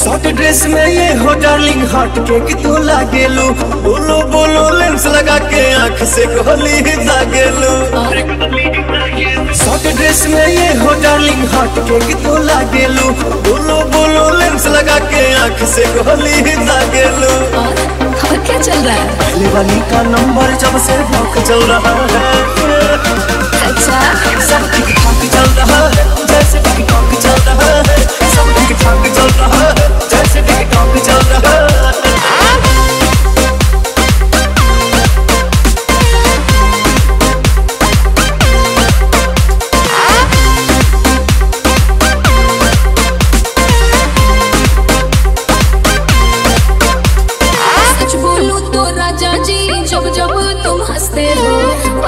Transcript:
Short dress में ये हो डार्लिंग हॉट केक तू लागेलू बोलो बोलो लेंस लगा के आँख से गोली दागेलू शॉर्ट ड्रेस में ये हो डार्लिंग हॉट केक तू लागेलू बोलो बोलो लेंस लगा के आँख से गोली दागेलू और और क्या चल रहा है? पहले वाली का नंबर जब से भौक चल रहा है।